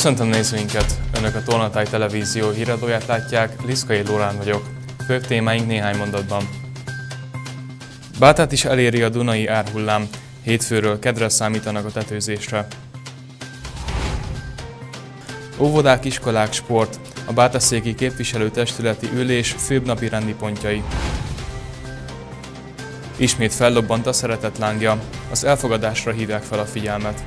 Köszöntöm nézőinket! Önök a Tolnatáj Televízió híradóját látják, Liszkai Lórán vagyok. Főbb témáink néhány mondatban. Bátát is eléri a Dunai árhullám. Hétfőről kedre számítanak a tetőzésre. Óvodák, iskolák, sport. A Bátaszéki képviselőtestületi ülés főbb napi rendi pontjai. Ismét fellobbant a szeretet lángja. Az elfogadásra hívják fel a figyelmet.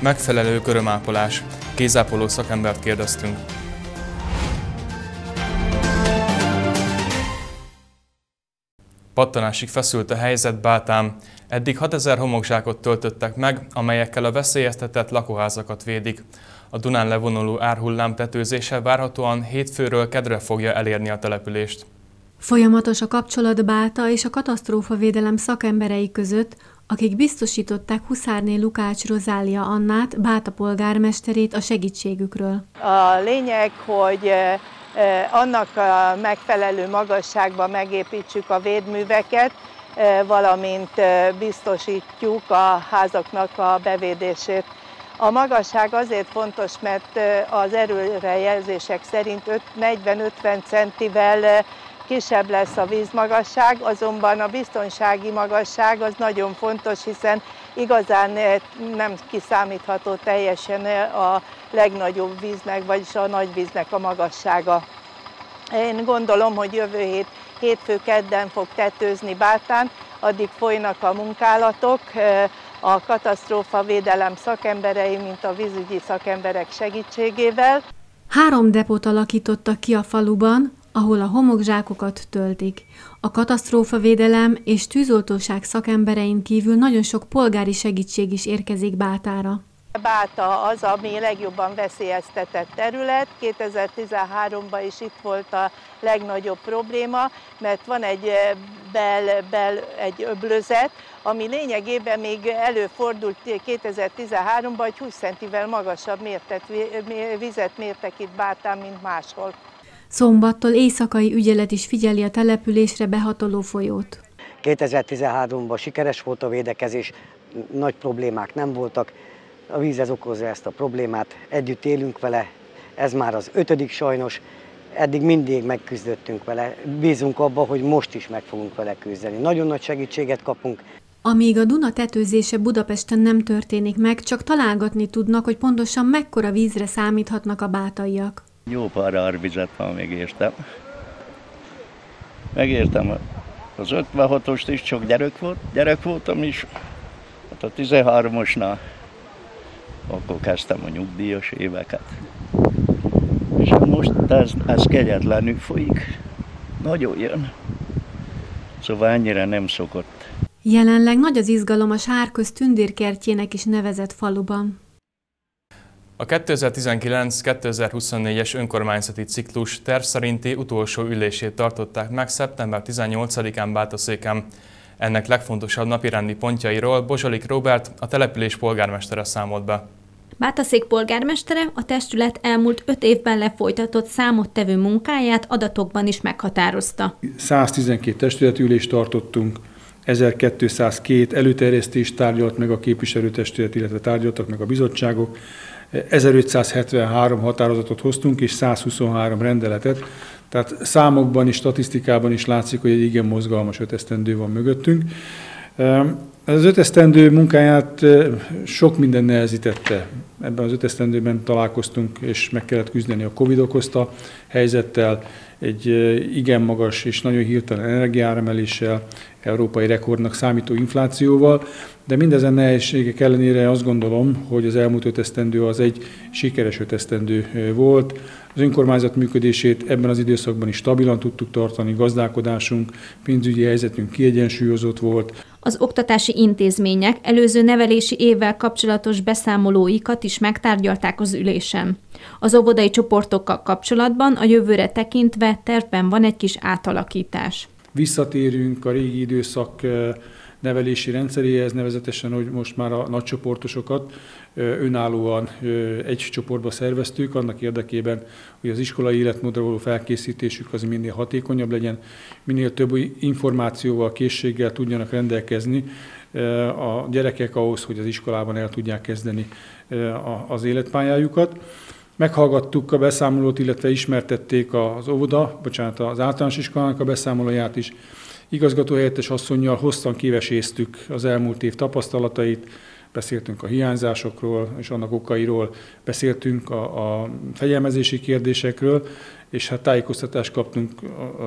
Megfelelő körömápolás. Kézápoló szakembert kérdeztünk. Pattanásig feszült a helyzet Bátán. Eddig 6000 homokzsákot töltöttek meg, amelyekkel a veszélyeztetett lakóházakat védik. A Dunán levonuló árhullám tetőzése várhatóan hétfőről kedre fogja elérni a települést. Folyamatos a kapcsolat Báta és a katasztrófavédelem szakemberei között, akik biztosították Huszárné Lukács Rozália Annát, Báta polgármesterét a segítségükről. A lényeg, hogy annak a megfelelő magasságban megépítsük a védműveket, valamint biztosítjuk a házaknak a bevédését. A magasság azért fontos, mert az erőrejelzések szerint 40-50 centivel kisebb lesz a vízmagasság, azonban a biztonsági magasság az nagyon fontos, hiszen igazán nem kiszámítható teljesen a legnagyobb víznek, vagyis a nagy víznek a magassága. Én gondolom, hogy jövő hét, hétfő kedden fog tetőzni Bátán, addig folynak a munkálatok, a katasztrófa védelem szakemberei, mint a vízügyi szakemberek segítségével. Három depót alakítottak ki a faluban, ahol a homokzsákokat töltik. A katasztrófavédelem és tűzoltóság szakemberein kívül nagyon sok polgári segítség is érkezik Bátára. Báta az, ami legjobban veszélyeztetett terület. 2013-ban is itt volt a legnagyobb probléma, mert van egy bel, bel egy öblözet, ami lényegében még előfordult 2013-ban, hogy 20 centivel magasabb mértet, vizet mértek itt Bátán, mint máshol. Szombattól éjszakai ügyelet is figyeli a településre behatoló folyót. 2013-ban sikeres volt a védekezés, nagy problémák nem voltak. A víz ez okozza ezt a problémát, együtt élünk vele, ez már az ötödik sajnos, eddig mindig megküzdöttünk vele, bízunk abba, hogy most is meg fogunk vele küzdeni. Nagyon nagy segítséget kapunk. Amíg a Duna tetőzése Budapesten nem történik meg, csak találgatni tudnak, hogy pontosan mekkora vízre számíthatnak a bátaiak. Jó pár árvizet már megértem. Megértem az 56-ost is, csak gyerek, volt, gyerek voltam is. Hát a 13-osnál akkor kezdtem a nyugdíjas éveket. És hát most ez, ez kegyetlenül folyik. Nagyon jön. Szóval ennyire nem szokott. Jelenleg nagy az izgalom a Sárköz tündérkertjének is nevezett faluban. A 2019-2024-es önkormányzati ciklus terv szerinti utolsó ülését tartották meg szeptember 18-án Bátaszéken. Ennek legfontosabb napirendi pontjairól Bozsolik Robert, a település polgármestere számolt be. Bátaszék polgármestere a testület elmúlt öt évben lefolytatott számottevő munkáját adatokban is meghatározta. 112 testületülést tartottunk, 1202 előterjesztést tárgyalt meg a képviselőtestület, illetve tárgyaltak meg a bizottságok, 1573 határozatot hoztunk, és 123 rendeletet, tehát számokban és statisztikában is látszik, hogy egy igen mozgalmas ötesztendő van mögöttünk. Az ötesztendő munkáját sok minden nehezítette. Ebben az ötesztendőben találkoztunk, és meg kellett küzdeni a Covid okozta helyzettel, egy igen magas és nagyon hirtelen energiáremeléssel, európai rekordnak számító inflációval, de mindezen nehézségek ellenére azt gondolom, hogy az elmúlt öt esztendő az egy sikeres öt esztendő volt. Az önkormányzat működését ebben az időszakban is stabilan tudtuk tartani, gazdálkodásunk, pénzügyi helyzetünk kiegyensúlyozott volt. Az oktatási intézmények előző nevelési évvel kapcsolatos beszámolóikat is megtárgyalták az ülésen. Az óvodai csoportokkal kapcsolatban a jövőre tekintve tervben van egy kis átalakítás. Visszatérünk a régi időszak nevelési rendszeréhez, nevezetesen, hogy most már a nagycsoportosokat önállóan egy csoportba szerveztük, annak érdekében, hogy az iskolai életmódra való felkészítésük az minél hatékonyabb legyen, minél több információval, készséggel tudjanak rendelkezni a gyerekek ahhoz, hogy az iskolában el tudják kezdeni az életpályájukat. Meghallgattuk a beszámolót, illetve ismertették az óvoda, bocsánat, az általános iskolának a beszámolóját is. Igazgatóhelyettes asszonynal hosszan kiveséztük az elmúlt év tapasztalatait, beszéltünk a hiányzásokról és annak okairól, beszéltünk a, a fegyelmezési kérdésekről, és hát tájékoztatást kaptunk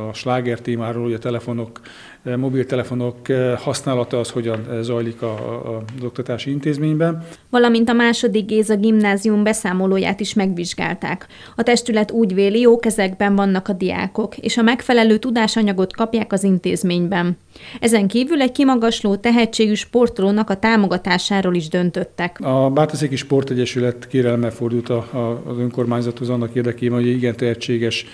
a sláger témáról, hogy a telefonok, mobiltelefonok eh, használata az hogyan eh, zajlik a, a, az oktatási intézményben. Valamint a második Géza gimnázium beszámolóját is megvizsgálták. A testület úgy véli, jó kezekben vannak a diákok, és a megfelelő tudásanyagot kapják az intézményben. Ezen kívül egy kimagasló tehetségű sportolónak a támogatásáról is döntöttek. A Bátaszéki Sportegyesület kérelme fordult a, a, az önkormányzathoz annak érdekében, hogy igen tehetséges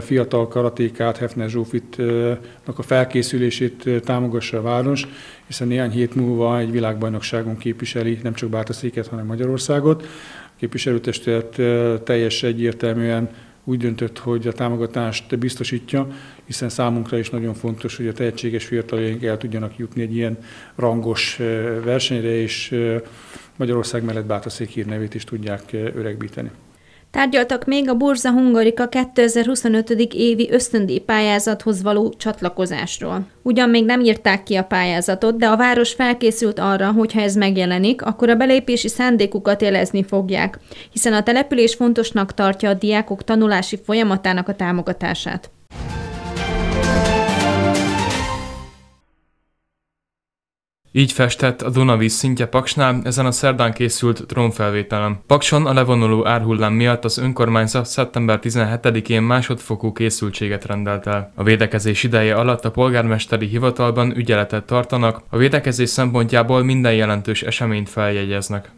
fiatal karatékát, Hefner Zsófitnak a felkészülését támogassa a város, hiszen néhány hét múlva egy világbajnokságon képviseli nem csak Bátaszéket, hanem Magyarországot. A képviselőtestület teljes egyértelműen úgy döntött, hogy a támogatást biztosítja, hiszen számunkra is nagyon fontos, hogy a tehetséges fiataljaink el tudjanak jutni egy ilyen rangos versenyre, és Magyarország mellett Bátaszék hírnevét is tudják öregbíteni. Tárgyaltak még a Burza Hungarika 2025. évi ösztöndíj pályázathoz való csatlakozásról. Ugyan még nem írták ki a pályázatot, de a város felkészült arra, hogy ha ez megjelenik, akkor a belépési szándékukat jelezni fogják, hiszen a település fontosnak tartja a diákok tanulási folyamatának a támogatását. Így festett a Dunavíz szintje Paksnál ezen a szerdán készült drónfelvételem. Pakson a levonuló árhullám miatt az önkormányzat szeptember 17-én másodfokú készültséget rendelt el. A védekezés ideje alatt a polgármesteri hivatalban ügyeletet tartanak, a védekezés szempontjából minden jelentős eseményt feljegyeznek.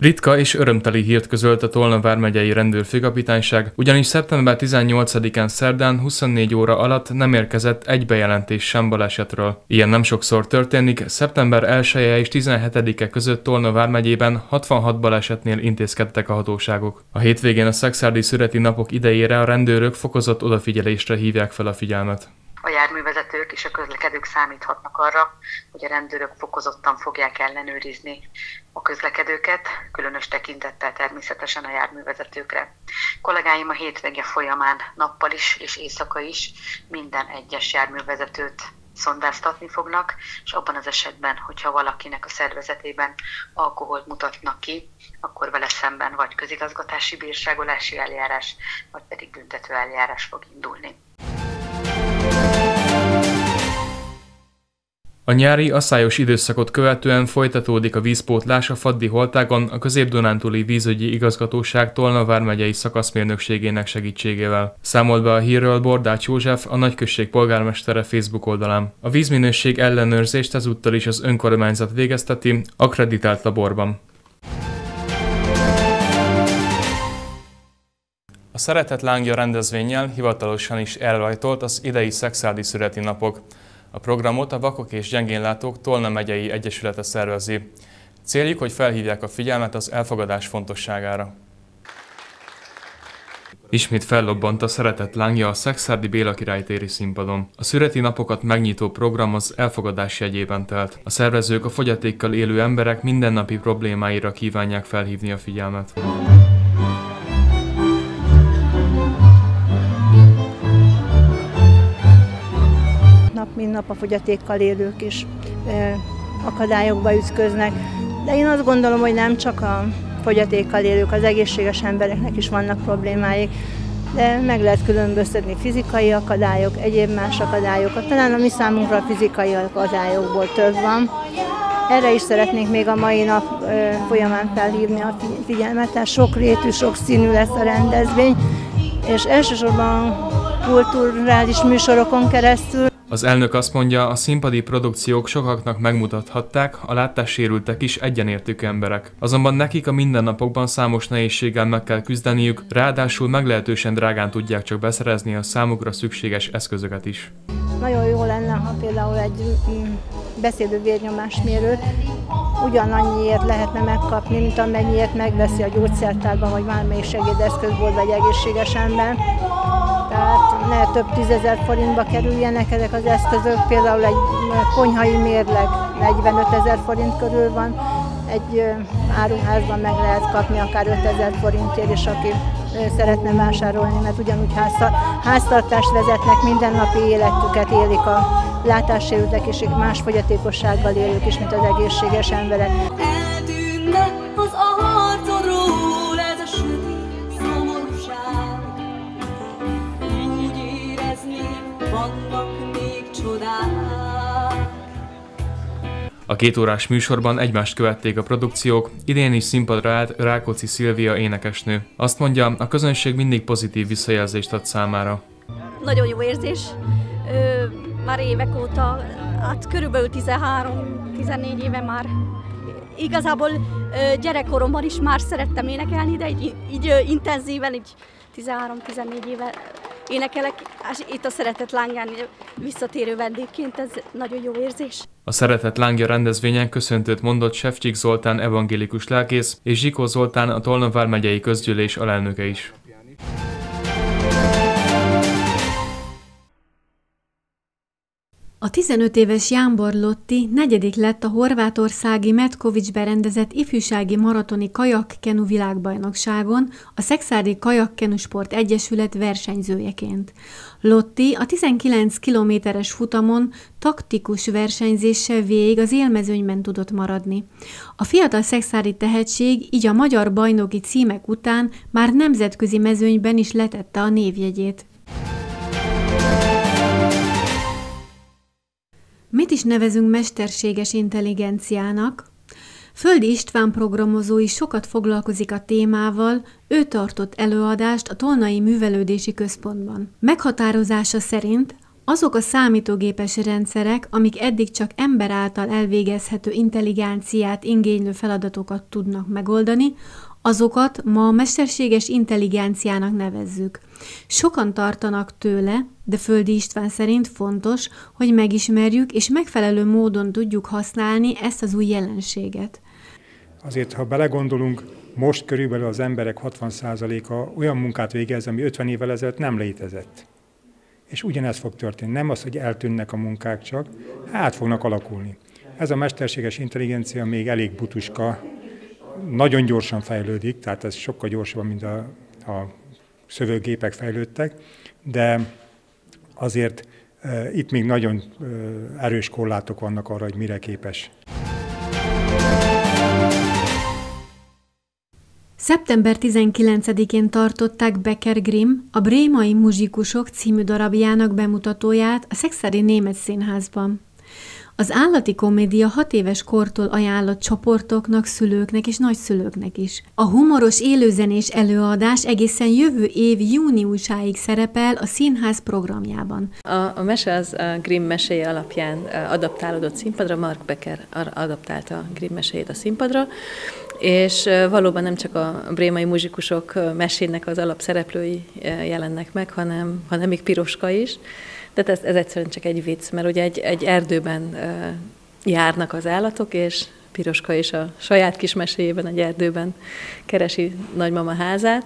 Ritka és örömteli hírt közölt a Tolna vármegyei rendőrfőkapitányság, ugyanis szeptember 18-án szerdán 24 óra alatt nem érkezett egy bejelentés sem balesetről. Ilyen nem sokszor történik, szeptember 1 -e és 17-e között Tolna vármegyében 66 balesetnél intézkedtek a hatóságok. A hétvégén a szexárdi szüreti napok idejére a rendőrök fokozott odafigyelésre hívják fel a figyelmet a járművezetők és a közlekedők számíthatnak arra, hogy a rendőrök fokozottan fogják ellenőrizni a közlekedőket, különös tekintettel természetesen a járművezetőkre. Kollégáim a hétvége folyamán nappal is és éjszaka is minden egyes járművezetőt szondáztatni fognak, és abban az esetben, hogyha valakinek a szervezetében alkoholt mutatnak ki, akkor vele szemben vagy közigazgatási bírságolási eljárás, vagy pedig büntető eljárás fog indulni. A nyári asszályos időszakot követően folytatódik a vízpótlás a Faddi holtágon a Közép-Dunántúli vízügyi igazgatóság Tolna vármegyei szakaszmérnökségének segítségével. Számolt be a hírről Bordács József, a nagyközség polgármestere Facebook oldalán. A vízminőség ellenőrzést ezúttal is az önkormányzat végezteti, akreditált laborban. Szeretet Lángja rendezvényel hivatalosan is elrajtolt az idei szexádi születi napok. A programot a Vakok és Gyengénlátók Tolna megyei egyesülete szervezi. Céljuk, hogy felhívják a figyelmet az elfogadás fontosságára. Ismét fellobbant a szeretett lángja a Szexárdi Béla királytéri színpadon. A szüreti napokat megnyitó program az elfogadás jegyében telt. A szervezők a fogyatékkal élő emberek mindennapi problémáira kívánják felhívni a figyelmet. Mint nap a fogyatékkal élők is akadályokba ütköznek. De én azt gondolom, hogy nem csak a fogyatékkal élők, az egészséges embereknek is vannak problémáik, de meg lehet különböztetni fizikai akadályok, egyéb más akadályokat. Talán a mi számunkra a fizikai akadályokból több van. Erre is szeretnék még a mai nap folyamán felhívni a figyelmet, tehát sok rétű, sok színű lesz a rendezvény, és elsősorban kulturális műsorokon keresztül az elnök azt mondja, a színpadi produkciók sokaknak megmutathatták, a látássérültek is egyenértük emberek. Azonban nekik a mindennapokban számos nehézséggel meg kell küzdeniük, ráadásul meglehetősen drágán tudják csak beszerezni a számukra szükséges eszközöket is. Nagyon jó lenne, ha például egy mm, beszédő vérnyomásmérőt ugyanannyiért lehetne megkapni, mint amennyiért megveszi a gyógyszertárban, vagy bármelyik segédeszközboltban egy egészséges ember tehát ne több tízezer forintba kerüljenek ezek az eszközök, például egy konyhai mérleg 45 ezer forint körül van. Egy áruházban meg lehet kapni akár 5 ezer forintért, és aki szeretne vásárolni, mert ugyanúgy háztartást vezetnek, mindennapi életüket élik a látássérültek és más fogyatékossággal élők is, mint az egészséges emberek. A két órás műsorban egymást követték a produkciók, idén is színpadra állt Rákóczi Szilvia énekesnő. Azt mondja, a közönség mindig pozitív visszajelzést ad számára. Nagyon jó érzés, Ö, már évek óta, hát körülbelül 13-14 éve már. Igazából gyerekkoromban is már szerettem énekelni, de így, így intenzíven, így 13-14 éve énekelek, és itt a Szeretett Lángán visszatérő vendégként, ez nagyon jó érzés. A Szeretett Lángja rendezvényen köszöntőt mondott Sefcsik Zoltán evangélikus lelkész és Zsikó Zoltán a Tolnavár megyei közgyűlés alelnöke is. A 15 éves Jánbor Lotti negyedik lett a horvátországi Metkovics berendezett ifjúsági maratoni kajakkenu világbajnokságon a Szexádi Kajakkenu Sport Egyesület versenyzőjeként. Lotti a 19 kilométeres futamon taktikus versenyzéssel végig az élmezőnyben tudott maradni. A fiatal szexádi tehetség így a magyar bajnoki címek után már nemzetközi mezőnyben is letette a névjegyét. Mit is nevezünk mesterséges intelligenciának? Földi István programozó is sokat foglalkozik a témával, ő tartott előadást a Tolnai Művelődési Központban. Meghatározása szerint azok a számítógépes rendszerek, amik eddig csak ember által elvégezhető intelligenciát ingénylő feladatokat tudnak megoldani, azokat ma mesterséges intelligenciának nevezzük. Sokan tartanak tőle, de Földi István szerint fontos, hogy megismerjük és megfelelő módon tudjuk használni ezt az új jelenséget. Azért, ha belegondolunk, most körülbelül az emberek 60%-a olyan munkát végez, ami 50 évvel ezelőtt nem létezett. És ugyanez fog történni. Nem az, hogy eltűnnek a munkák csak, hát fognak alakulni. Ez a mesterséges intelligencia még elég butuska, nagyon gyorsan fejlődik, tehát ez sokkal gyorsabban, mint a, a szövőgépek fejlődtek, de azért itt még nagyon erős korlátok vannak arra, hogy mire képes. Szeptember 19-én tartották Becker Grimm a Brémai Muzsikusok című darabjának bemutatóját a Szexári Német Színházban. Az állati komédia hat éves kortól ajánlott csoportoknak, szülőknek és nagyszülőknek is. A humoros élőzenés előadás egészen jövő év júniusáig szerepel a színház programjában. A, a mese az a Grimm meséje alapján adaptálódott színpadra, Mark Becker adaptálta Grimm meséjét a színpadra, és valóban nem csak a brémai muzsikusok mesének az alapszereplői jelennek meg, hanem, hanem még Piroska is. De ez, ez egyszerűen csak egy vicc, mert ugye egy, egy erdőben járnak az állatok, és Piroska is a saját kis meséjében egy erdőben keresi nagymama házát.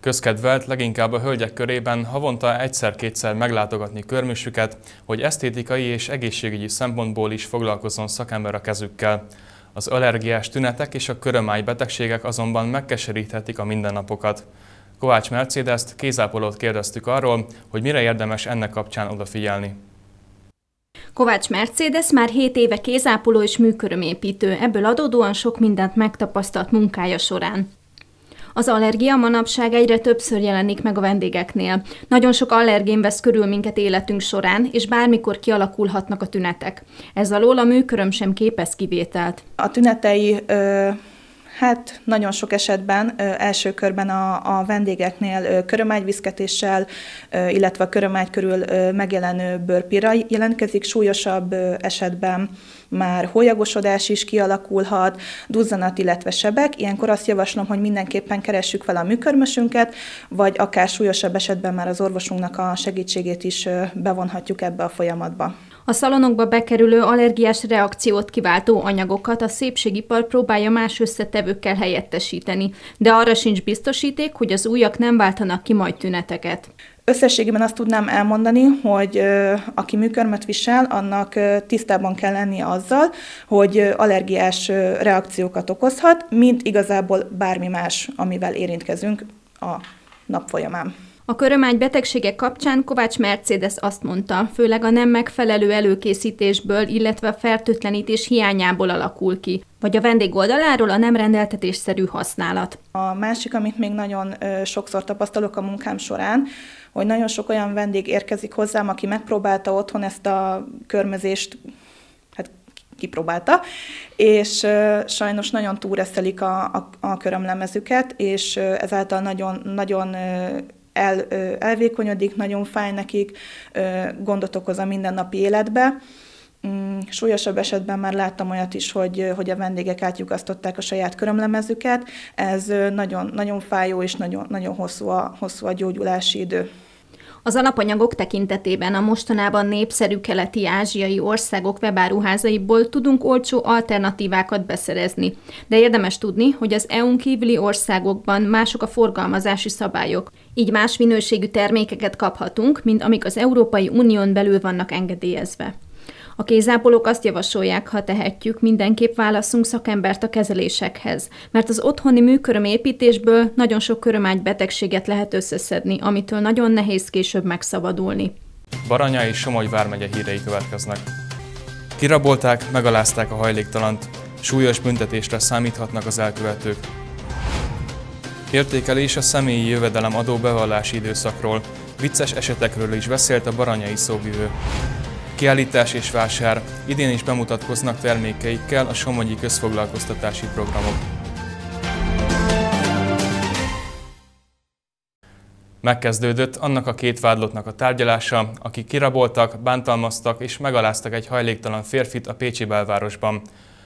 Közkedvelt leginkább a hölgyek körében havonta egyszer-kétszer meglátogatni körmösüket, hogy esztétikai és egészségügyi szempontból is foglalkozzon szakember a kezükkel. Az allergiás tünetek és a körömáj betegségek azonban megkeseríthetik a mindennapokat. Kovács Mercedes-t, kézápolót kérdeztük arról, hogy mire érdemes ennek kapcsán odafigyelni. Kovács Mercedes már 7 éve kézápoló és műkörömépítő, ebből adódóan sok mindent megtapasztalt munkája során. Az allergia manapság egyre többször jelenik meg a vendégeknél. Nagyon sok allergén vesz körül minket életünk során, és bármikor kialakulhatnak a tünetek. Ez alól a műköröm sem képez kivételt. A tünetei ö- Hát nagyon sok esetben első körben a, a vendégeknél körömágyviszketéssel, illetve a körömágy körül megjelenő bőrpira jelentkezik, súlyosabb esetben már hólyagosodás is kialakulhat, duzzanat, illetve sebek. Ilyenkor azt javaslom, hogy mindenképpen keressük fel a műkörmösünket, vagy akár súlyosabb esetben már az orvosunknak a segítségét is bevonhatjuk ebbe a folyamatba. A szalonokba bekerülő allergiás reakciót kiváltó anyagokat a szépségipar próbálja más összetevőkkel helyettesíteni, de arra sincs biztosíték, hogy az újak nem váltanak ki majd tüneteket. Összességében azt tudnám elmondani, hogy aki műkörmet visel, annak tisztában kell lennie azzal, hogy allergiás reakciókat okozhat, mint igazából bármi más, amivel érintkezünk a nap folyamán. A körömány betegségek kapcsán Kovács Mercedes azt mondta, főleg a nem megfelelő előkészítésből, illetve a fertőtlenítés hiányából alakul ki, vagy a vendég oldaláról a nem rendeltetésszerű használat. A másik, amit még nagyon sokszor tapasztalok a munkám során, hogy nagyon sok olyan vendég érkezik hozzám, aki megpróbálta otthon ezt a körmözést hát kipróbálta, és sajnos nagyon túreszelik a, a, a körömlemezüket, és ezáltal nagyon, nagyon el, elvékonyodik, nagyon fáj nekik, gondot okoz a mindennapi életbe. Mm, súlyosabb esetben már láttam olyat is, hogy, hogy a vendégek átjugasztották a saját körömlemezüket. Ez nagyon, nagyon fájó és nagyon, nagyon hosszú, a, hosszú a gyógyulási idő. Az alapanyagok tekintetében a mostanában népszerű keleti ázsiai országok webáruházaiból tudunk olcsó alternatívákat beszerezni, de érdemes tudni, hogy az EU-n kívüli országokban mások a forgalmazási szabályok, így más minőségű termékeket kaphatunk, mint amik az Európai Unión belül vannak engedélyezve. A kézápolók azt javasolják, ha tehetjük, mindenképp válaszunk szakembert a kezelésekhez, mert az otthoni műköröm építésből nagyon sok körömágy betegséget lehet összeszedni, amitől nagyon nehéz később megszabadulni. Baranya és Somogy vármegye hírei következnek. Kirabolták, megalázták a hajléktalant, súlyos büntetésre számíthatnak az elkövetők. Értékelés a személyi jövedelem adó bevallási időszakról, vicces esetekről is beszélt a baranyai szóvivő. Kiállítás és vásár. Idén is bemutatkoznak termékeikkel a Somogyi Közfoglalkoztatási Programok. Megkezdődött annak a két vádlottnak a tárgyalása, akik kiraboltak, bántalmaztak és megaláztak egy hajléktalan férfit a Pécsi belvárosban.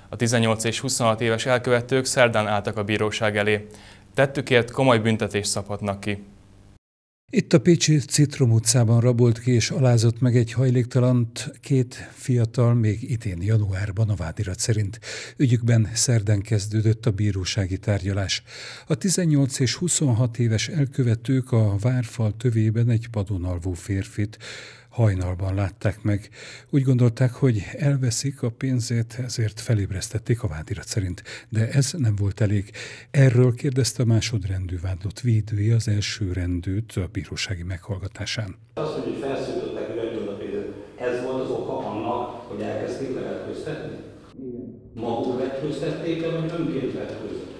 A 18 és 26 éves elkövetők szerdán álltak a bíróság elé. Tettükért komoly büntetést szabhatnak ki. Itt a Pécsi Citrom utcában rabolt ki és alázott meg egy hajléktalant két fiatal még idén januárban a vádirat szerint. Ügyükben szerden kezdődött a bírósági tárgyalás. A 18 és 26 éves elkövetők a várfal tövében egy padon alvó férfit, hajnalban látták meg. Úgy gondolták, hogy elveszik a pénzét, ezért felébresztették a vádirat szerint. De ez nem volt elég. Erről kérdezte a másodrendű vádlott védője az első rendőt a bírósági meghallgatásán. Az, hogy a pénzet, ez volt az oka annak, hogy elkezdték levetköztetni? Igen. Maguk vetköztették el, vagy önként vetközött?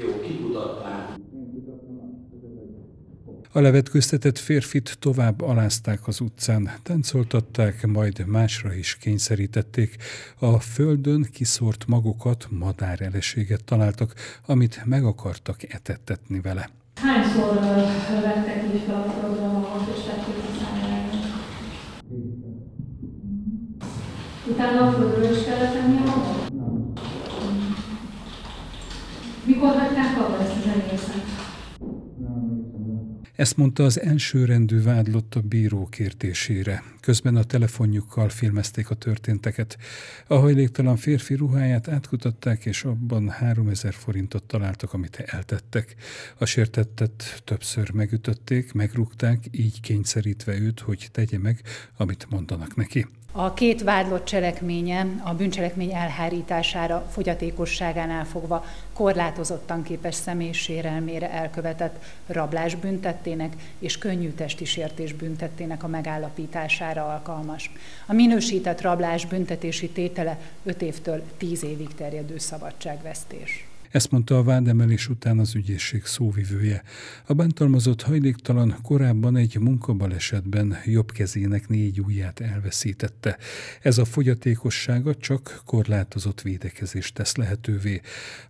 Jó, kikutatták. A levetköztetett férfit tovább alázták az utcán, táncoltatták, majd másra is kényszerítették. A földön kiszórt magokat, madáreleséget találtak, amit meg akartak etettetni vele. Hányszor vettek is fel a programot és? Utána a földről is kellett tenni a magot? Mikor Ezt mondta az elsőrendű vádlott a bíró kértésére. Közben a telefonjukkal filmezték a történteket. A hajléktalan férfi ruháját átkutatták, és abban 3000 forintot találtak, amit eltettek. A sértettet többször megütötték, megrúgták, így kényszerítve őt, hogy tegye meg, amit mondanak neki. A két vádlott cselekménye a bűncselekmény elhárítására fogyatékosságánál fogva korlátozottan képes személy elkövetett rablás büntettének és könnyű testi sértés büntettének a megállapítására alkalmas. A minősített rablás büntetési tétele 5 évtől 10 évig terjedő szabadságvesztés. Ezt mondta a vádemelés után az ügyészség szóvivője. A bántalmazott hajléktalan korábban egy munkabalesetben jobb kezének négy ujját elveszítette. Ez a fogyatékossága csak korlátozott védekezést tesz lehetővé.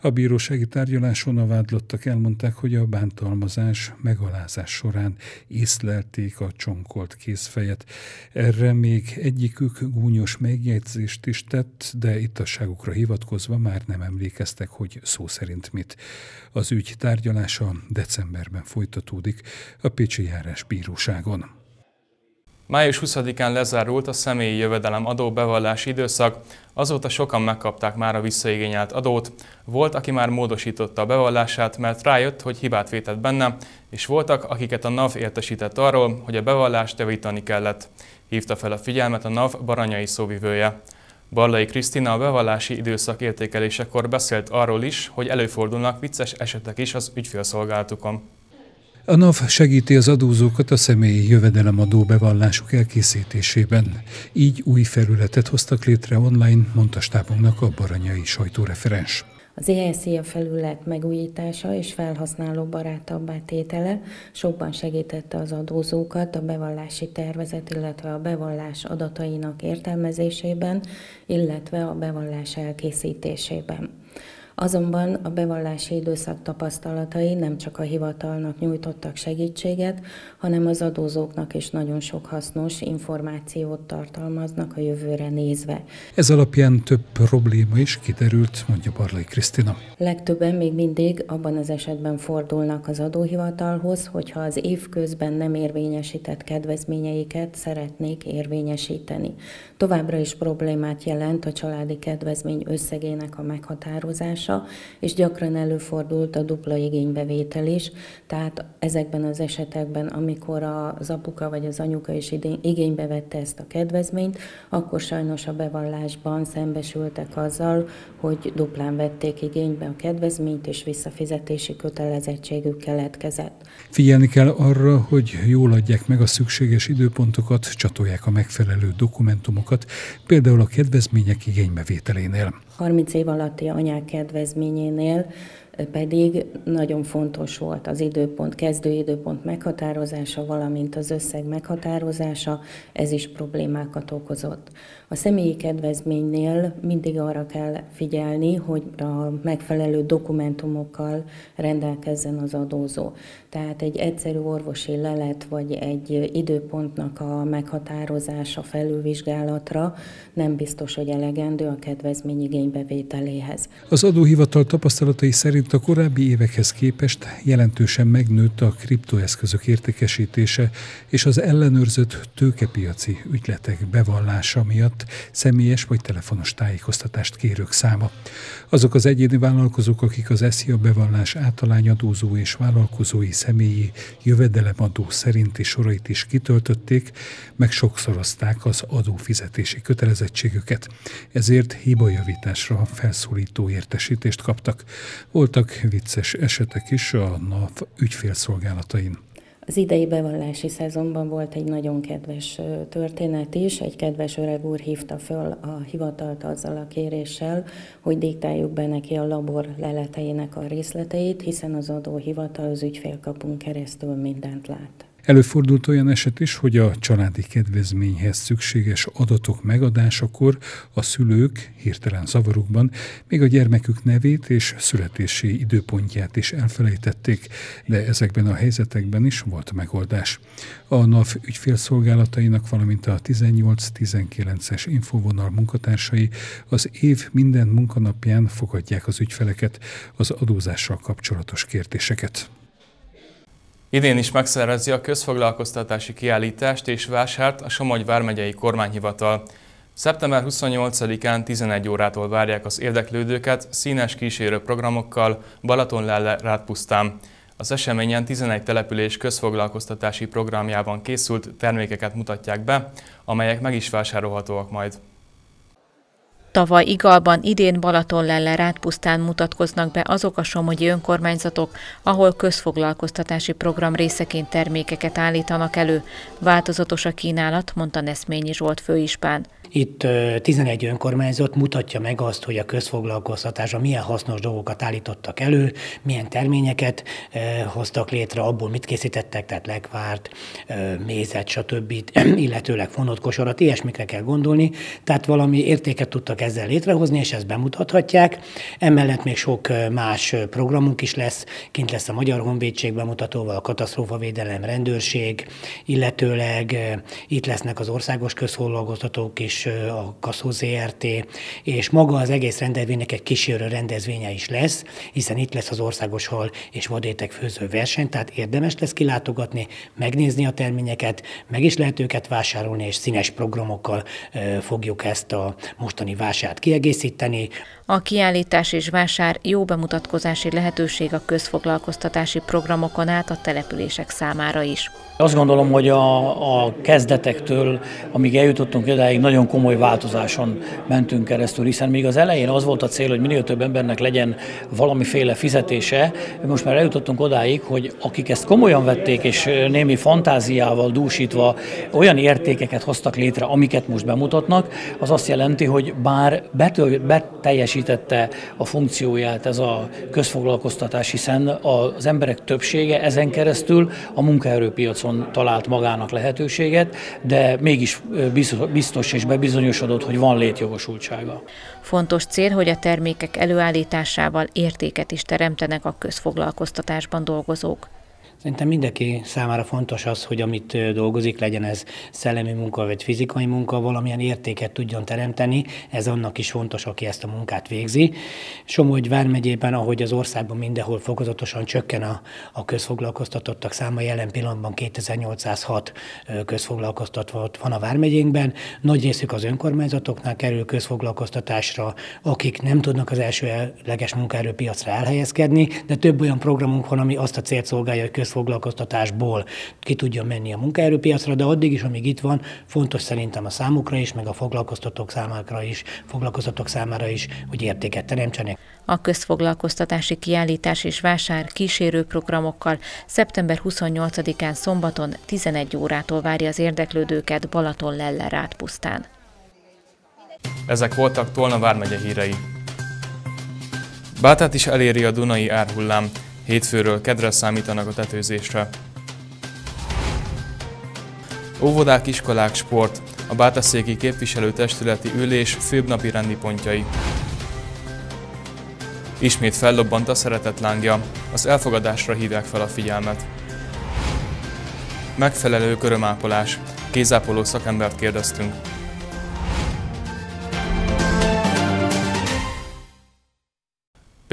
A bírósági tárgyaláson a vádlottak elmondták, hogy a bántalmazás megalázás során észlelték a csonkolt kézfejet. Erre még egyikük gúnyos megjegyzést is tett, de ittasságukra hivatkozva már nem emlékeztek, hogy szó szerint mit. Az ügy tárgyalása decemberben folytatódik a Pécsi Járás Bíróságon. Május 20-án lezárult a személyi jövedelem adó bevallási időszak, azóta sokan megkapták már a visszaigényelt adót. Volt, aki már módosította a bevallását, mert rájött, hogy hibát vétett benne, és voltak, akiket a NAV értesített arról, hogy a bevallást javítani kellett. Hívta fel a figyelmet a NAV baranyai szóvivője. Barlai Krisztina a bevallási időszak értékelésekor beszélt arról is, hogy előfordulnak vicces esetek is az ügyfélszolgálatukon. A NAV segíti az adózókat a személyi jövedelemadó bevallásuk elkészítésében. Így új felületet hoztak létre online, mondta stábunknak a baranyai sajtóreferens. Az ESZIA felület megújítása és felhasználó barátabbá tétele sokban segítette az adózókat a bevallási tervezet, illetve a bevallás adatainak értelmezésében, illetve a bevallás elkészítésében. Azonban a bevallási időszak tapasztalatai nem csak a hivatalnak nyújtottak segítséget, hanem az adózóknak is nagyon sok hasznos információt tartalmaznak a jövőre nézve. Ez alapján több probléma is kiderült, mondja Barlai Krisztina. Legtöbben még mindig abban az esetben fordulnak az adóhivatalhoz, hogyha az év közben nem érvényesített kedvezményeiket szeretnék érvényesíteni. Továbbra is problémát jelent a családi kedvezmény összegének a meghatározása, megoldása, és gyakran előfordult a dupla igénybevétel is, tehát ezekben az esetekben, amikor az apuka vagy az anyuka is igénybe vette ezt a kedvezményt, akkor sajnos a bevallásban szembesültek azzal, hogy duplán vették igénybe a kedvezményt, és visszafizetési kötelezettségük keletkezett. Figyelni kell arra, hogy jól adják meg a szükséges időpontokat, csatolják a megfelelő dokumentumokat, például a kedvezmények igénybevételénél. 30 év alatti anyák 2 zmienél pedig nagyon fontos volt az időpont, kezdőidőpont meghatározása, valamint az összeg meghatározása, ez is problémákat okozott. A személyi kedvezménynél mindig arra kell figyelni, hogy a megfelelő dokumentumokkal rendelkezzen az adózó. Tehát egy egyszerű orvosi lelet vagy egy időpontnak a meghatározása felülvizsgálatra nem biztos, hogy elegendő a kedvezmény igénybevételéhez. Az adóhivatal tapasztalatai szerint a korábbi évekhez képest jelentősen megnőtt a kriptoeszközök értékesítése és az ellenőrzött tőkepiaci ügyletek bevallása miatt személyes vagy telefonos tájékoztatást kérők száma. Azok az egyéni vállalkozók, akik az SZIA bevallás általányadózó és vállalkozói személyi jövedelemadó szerinti sorait is kitöltötték, meg sokszorozták az adófizetési kötelezettségüket. Ezért hibajavításra felszólító értesítést kaptak. Voltak vicces esetek is a NAV ügyfélszolgálatain. Az idei bevallási szezonban volt egy nagyon kedves történet is. Egy kedves öreg úr hívta föl a hivatalt azzal a kéréssel, hogy diktáljuk be neki a labor leleteinek a részleteit, hiszen az adóhivatal az ügyfélkapunk keresztül mindent lát. Előfordult olyan eset is, hogy a családi kedvezményhez szükséges adatok megadásakor a szülők hirtelen zavarukban még a gyermekük nevét és születési időpontját is elfelejtették, de ezekben a helyzetekben is volt megoldás. A NAV ügyfélszolgálatainak, valamint a 18-19-es infovonal munkatársai az év minden munkanapján fogadják az ügyfeleket, az adózással kapcsolatos kérdéseket. Idén is megszervezi a közfoglalkoztatási kiállítást és vásárt a Somogy vármegyei kormányhivatal. Szeptember 28-án 11 órától várják az érdeklődőket színes kísérő programokkal Balatonlelle Rádpusztán. Az eseményen 11 település közfoglalkoztatási programjában készült termékeket mutatják be, amelyek meg is vásárolhatóak majd. Tavaly Igalban, idén Balatonlelle Rádpusztán mutatkoznak be azok a somogyi önkormányzatok, ahol közfoglalkoztatási program részeként termékeket állítanak elő. Változatos a kínálat, mondta Neszményi Zsolt főispán. Itt 11 önkormányzat mutatja meg azt, hogy a közfoglalkoztatásra milyen hasznos dolgokat állítottak elő, milyen terményeket hoztak létre, abból mit készítettek, tehát lekvárt, mézet, stb., illetőleg fonott kosarat, ilyesmikre kell gondolni, tehát valami értéket tudtak ezzel létrehozni, és ezt bemutathatják. Emellett még sok más programunk is lesz, kint lesz a Magyar Honvédség bemutatóval, a katasztrófavédelem, rendőrség, illetőleg itt lesznek az országos közszolgáltatók is, a Kaszó ZRT, és maga az egész rendezvénynek egy kísérő rendezvénye is lesz, hiszen itt lesz az országos hal és vadétek főző verseny, tehát érdemes lesz kilátogatni, megnézni a terményeket, meg is lehet őket vásárolni, és színes programokkal fogjuk ezt a mostani vásárt kiegészíteni. A kiállítás és vásár jó bemutatkozási lehetőség a közfoglalkoztatási programokon át a települések számára is. Azt gondolom, hogy a, a kezdetektől, amíg eljutottunk idáig, nagyon komoly változáson mentünk keresztül, hiszen még az elején az volt a cél, hogy minél több embernek legyen valamiféle fizetése. Most már eljutottunk odáig, hogy akik ezt komolyan vették, és némi fantáziával dúsítva olyan értékeket hoztak létre, amiket most bemutatnak, az azt jelenti, hogy bár beteljesítette a funkcióját ez a közfoglalkoztatás, hiszen az emberek többsége ezen keresztül a munkaerőpiac piacon talált magának lehetőséget, de mégis biztos és bebizonyosodott, hogy van létjogosultsága. Fontos cél, hogy a termékek előállításával értéket is teremtenek a közfoglalkoztatásban dolgozók. Szerintem mindenki számára fontos az, hogy amit dolgozik, legyen ez szellemi munka vagy fizikai munka, valamilyen értéket tudjon teremteni. Ez annak is fontos, aki ezt a munkát végzi. Somogy Vármegyében, ahogy az országban mindenhol fokozatosan csökken a, a közfoglalkoztatottak száma, jelen pillanatban 2806 közfoglalkoztatott van a Vármegyénkben. Nagy részük az önkormányzatoknál kerül közfoglalkoztatásra, akik nem tudnak az elsőleges munkaerőpiacra elhelyezkedni, de több olyan programunk van, ami azt a célt szolgálja, hogy közfoglalkoztatásból ki tudjon menni a munkaerőpiacra, de addig is, amíg itt van, fontos szerintem a számukra is, meg a foglalkoztatók számára is, foglalkoztatók számára is, hogy értéket teremtsenek. A közfoglalkoztatási kiállítás és vásár kísérő programokkal szeptember 28-án szombaton 11 órától várja az érdeklődőket Balaton Leller pusztán. Ezek voltak Tolna vármegye hírei. Bátát is eléri a Dunai árhullám. Hétfőről kedre számítanak a tetőzésre. Óvodák, iskolák, sport, a Bátaszéki képviselőtestületi ülés főbb napi rendi pontjai. Ismét fellobbant a szeretet lángja, az elfogadásra hívják fel a figyelmet. Megfelelő körömápolás, kézápoló szakembert kérdeztünk.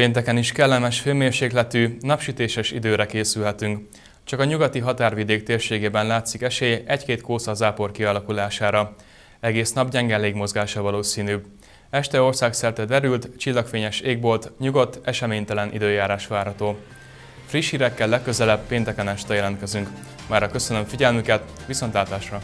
Pénteken is kellemes hőmérsékletű, napsütéses időre készülhetünk. Csak a nyugati határvidék térségében látszik esély egy-két kósza zápor kialakulására. Egész nap gyenge légmozgása valószínű. Este országszerte derült, csillagfényes égbolt, nyugodt, eseménytelen időjárás várható. Friss hírekkel legközelebb pénteken este jelentkezünk. Mára köszönöm figyelmüket, viszontlátásra!